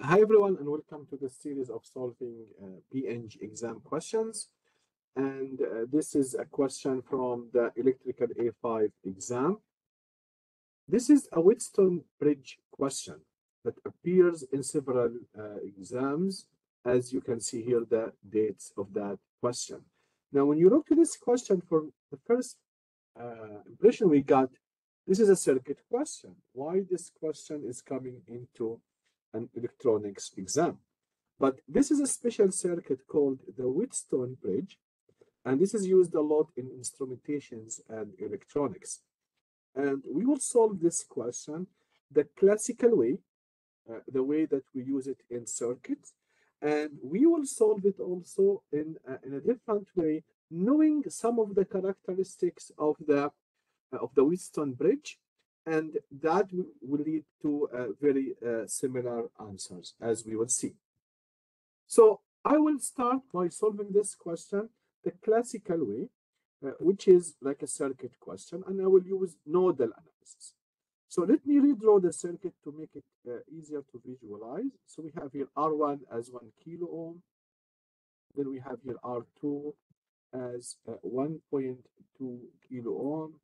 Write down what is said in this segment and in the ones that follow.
Hi everyone and welcome to this series of solving uh, P.Eng exam questions. And uh, this is a question from the electrical A5 exam. This is a Wheatstone bridge question that appears in several uh, exams. As you can see here, the dates of that question. Now, when you look to this question for the first uh, impression we got, this is a circuit question. Why this question is coming into an electronics exam. But this is a special circuit called the Wheatstone bridge, and this is used a lot in instrumentations and electronics. And we will solve this question the classical way, uh, the way that we use it in circuits, and we will solve it also in a, in a different way, knowing some of the characteristics of the uh, of the Wheatstone bridge and that will lead to uh, very uh, similar answers as we will see. So I will start by solving this question the classical way, uh, which is like a circuit question, and I will use nodal analysis. So let me redraw the circuit to make it uh, easier to visualize. So we have here R1 as 1 kilo ohm. Then we have here R2 as uh, 1.2 kilo ohm.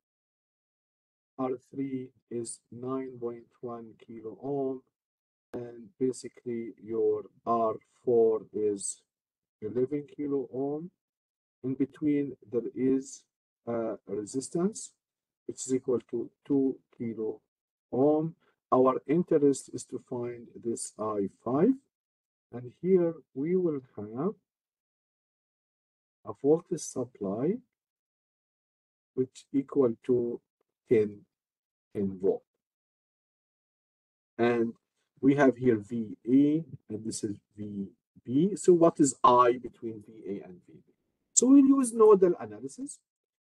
R3 is 9.1 kilo ohm and basically your R4 is 11 kilo ohm. In between there is a resistance which is equal to 2 kilo ohm. Our interest is to find this I5 and here we will have a voltage supply which equal to 10, 10 volt. And we have here VA, and this is VB. So what is I between VA and VB? So we'll use nodal analysis.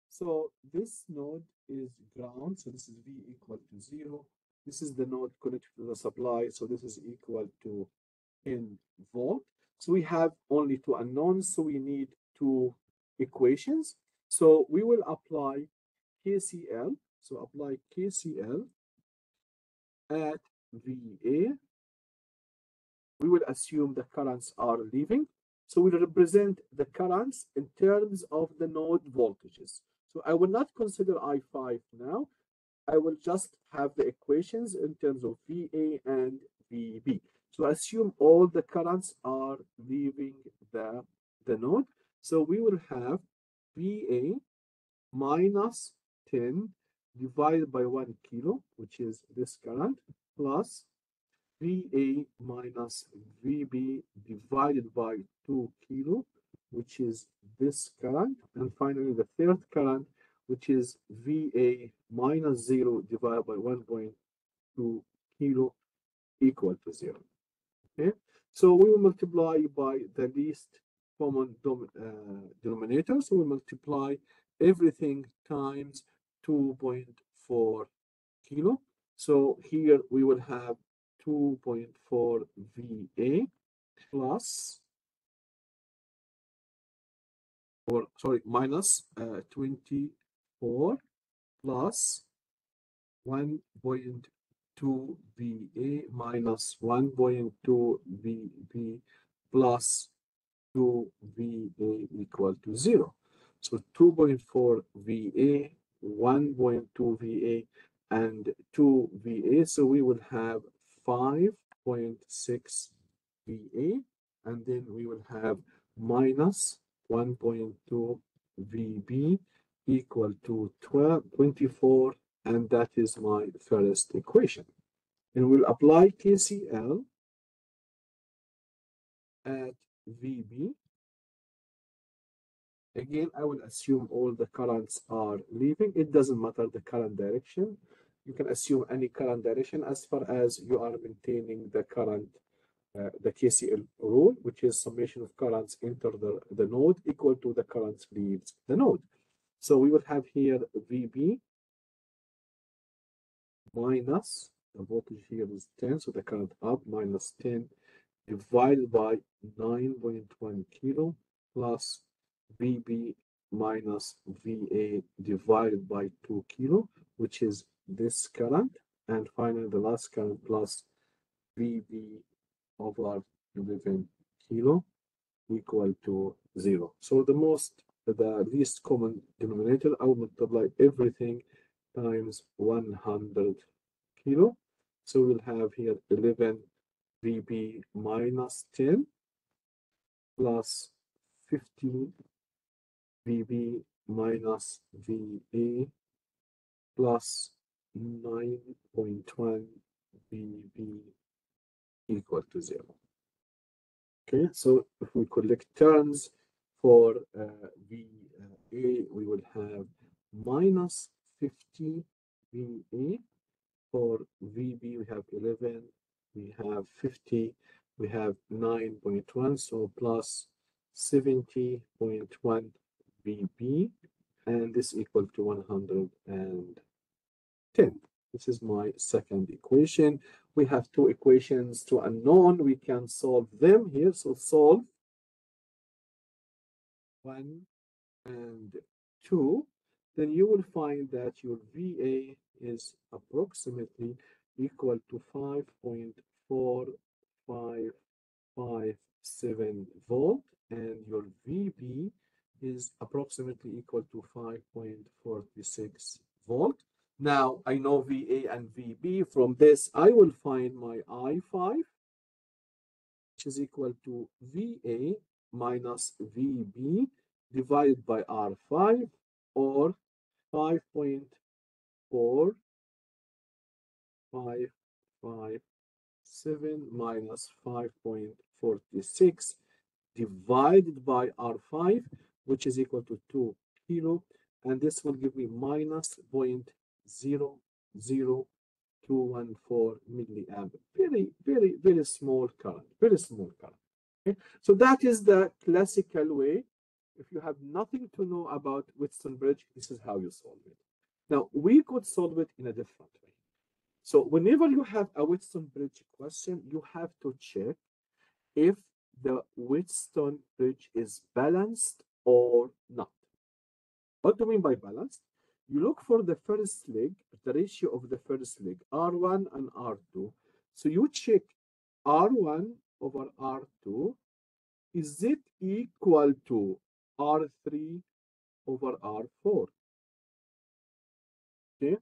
So this node is ground, so this is V equal to zero. This is the node connected to the supply, so this is equal to in volt. So we have only two unknowns, so we need two equations. So we will apply KCL so apply KCL at VA. We will assume the currents are leaving. So we'll represent the currents in terms of the node voltages. So I will not consider I5 now. I will just have the equations in terms of VA and VB. So assume all the currents are leaving the, the node. So we will have VA minus 10 divided by 1 kilo, which is this current, plus VA minus VB divided by 2 kilo, which is this current. And finally, the third current, which is VA minus 0 divided by 1.2 kilo equal to 0. Okay, so we will multiply by the least common uh, denominator. So we multiply everything times 2.4 kilo. So here we will have 2.4 VA plus, or sorry, minus, uh, 24 plus 1.2 VA minus 1.2 VB plus 2 VA equal to 0. So 2.4 VA 1.2 VA and 2 VA. So we will have 5.6 VA and then we will have minus 1.2 VB equal to 12, 24 and that is my first equation. And we'll apply KCL at VB Again, I will assume all the currents are leaving. It doesn't matter the current direction. You can assume any current direction as far as you are maintaining the current, uh, the KCL rule, which is summation of currents enter the, the node equal to the currents leaves the node. So we will have here VB minus, the voltage here is 10, so the current up minus 10 divided by 9.1 kilo plus VB minus VA divided by 2 kilo, which is this current. And finally, the last current plus VB over 11 kilo equal to zero. So the most, the least common denominator, I will multiply everything times 100 kilo. So we'll have here 11 VB minus 10 plus 50 VB minus VA plus 9.1 VB equal to zero. Okay, so if we collect terms for uh, VA, we will have minus 50 VA. For VB, we have 11, we have 50, we have 9.1, so plus 70.1 VB, and this equal to 110. This is my second equation. We have two equations to unknown. We can solve them here. So solve one and two. Then you will find that your VA is approximately equal to 5.4557 volt and your VB is approximately equal to 5.46 volt. Now I know VA and VB. From this, I will find my I5, which is equal to VA minus VB divided by R5 or 5.4 557 minus 5.46 divided by R5, which is equal to 2 kilo. And this will give me minus 0.00214 milliamp. Very, very, very small current. Very small current. Okay? So that is the classical way. If you have nothing to know about Wheatstone bridge, this is how you solve it. Now, we could solve it in a different way. So whenever you have a Wheatstone bridge question, you have to check if the Wheatstone bridge is balanced or not. What do you mean by balanced? You look for the first leg, the ratio of the first leg, R1 and R2. So you check R1 over R2, is it equal to R3 over R4? Okay,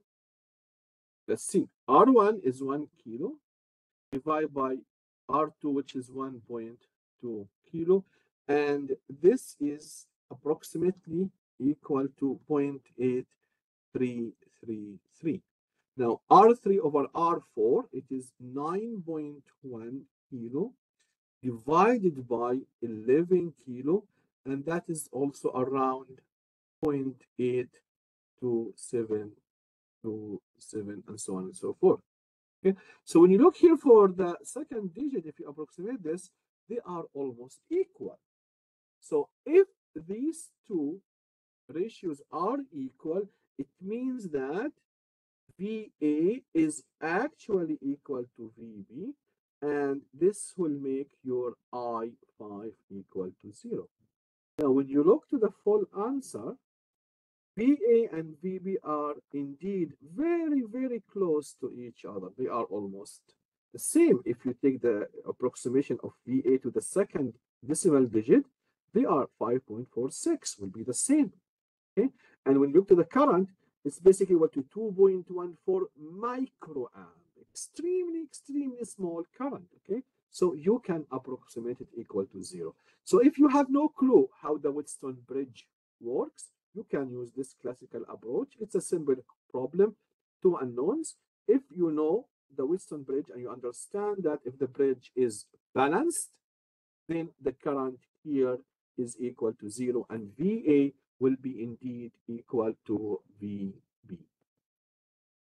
let's see. R1 is 1 kilo divided by R2, which is 1.2 kilo. And this is approximately equal to 0.8333. Now, R3 over R4, it is 9.1 kilo divided by 11 kilo, and that is also around 0.827 to 7 and so on and so forth. Okay, so when you look here for the second digit, if you approximate this, they are almost equal. So if these two ratios are equal, it means that VA is actually equal to VB, and this will make your I5 equal to 0. Now, when you look to the full answer, VA and VB are indeed very, very close to each other. They are almost the same. If you take the approximation of VA to the second decimal digit, they are 5.46, will be the same. Okay, and when you look to the current, it's basically what to 2.14 microamp, extremely, extremely small current. Okay, so you can approximate it equal to zero. So if you have no clue how the Wheatstone bridge works, you can use this classical approach. It's a simple problem, two unknowns. If you know the Wheatstone bridge and you understand that if the bridge is balanced, then the current here is equal to zero and VA will be indeed equal to VB.